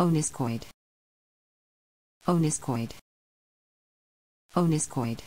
Oniscoid. Oniscoid. Oniscoid.